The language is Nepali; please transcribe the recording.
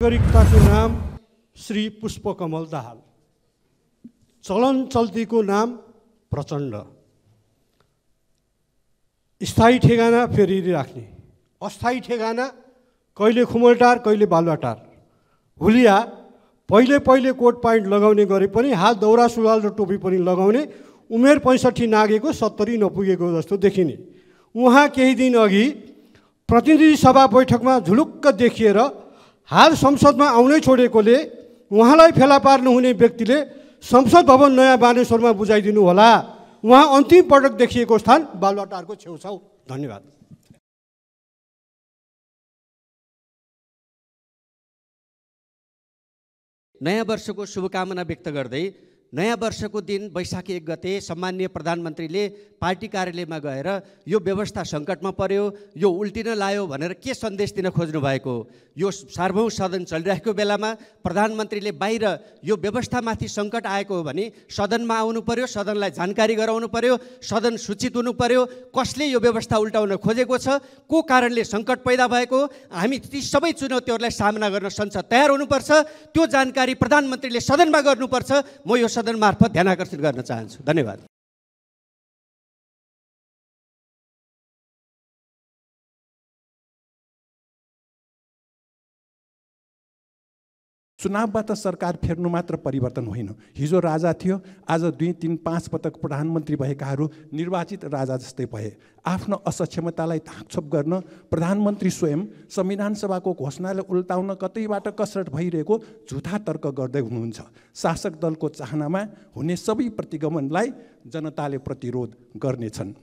नागरिकताको नाम श्री पुष्पकमल दाहाल। चलन चल्तीको नाम प्रचण्ड। स्थायी ठेगाना फेरि राख्ने। अस्थायी ठेगाना कहिले खुमलटार कहिले बालुवाटार। हुलिया पहिले पहिले कोट प्यान्ट लगाउने गरे पनि हात दौरा सुरुवाल र टोपी पनि लगाउने उमेर पैँसठी नागेको सत्तरी नपुगेको जस्तो देखिने। उहाँ केही दिन अघि प्रतिनिधि सभा बैठकमा झुलुक्क देखिएर हाल संसदमा आउनै छोडेकोले उहाँलाई फेला पार्नुहुने व्यक्तिले संसद भवन नयाँ बानेश्वरमा बुझाइदिनु होला। उहाँ अन्तिम पटक देखिएको स्थान बालुवाटारको छेउछाउ धन्यवाद। नयाँ वर्षको शुभकामना व्यक्त गर्दै नयाँ वर्षको दिन वैशाख एक गते सम्मान्य प्रधानमन्त्रीले पार्टी कार्यालयमा गएर यो व्यवस्था सङ्कटमा पर्यो यो उल्टिन लायो भनेर के सन्देश दिन खोज्नु भएको यो सार्वभौम सदन चलिरहेको बेलामा प्रधानमन्त्रीले बाहिर यो व्यवस्थामाथि सङ्कट आएको हो भने सदनमा आउनु पर्यो सदनलाई जानकारी गराउनु पर्यो सदन सूचित हुनु पर्यो कसले यो व्यवस्था उल्टाउन खोजेको छ को कारणले सङ्कट पैदा भएको हामी ती सबै चुनौतीहरूलाई सामना गर्न संसद तयार हुनुपर्छ त्यो जानकारी प्रधानमन्त्रीले सदनमा गर्नुपर्छ म यो सदन मार्फत ध्यान आकर्षित गर्न चाहन्छु। धन्यवाद। चुनावबाट सरकार फेर्नु मात्र परिवर्तन होइन। हिजो राजा थियो आज दुई तिन पाँच पटक प्रधानमन्त्री भएकाहरू निर्वाचित राजा जस्तै भए। आफ्नो असक्षमतालाई धाकछोप गर्न प्रधानमन्त्री स्वयं संविधान सभाको घोषणालाई उल्टाउन कतैबाट कसरत भइरहेको झुठा तर्क गर्दै हुनुहुन्छ। शासक दलको चाहनामा हुने सबै प्रतिगमनलाई जनताले प्रतिरोध गर्नेछन्।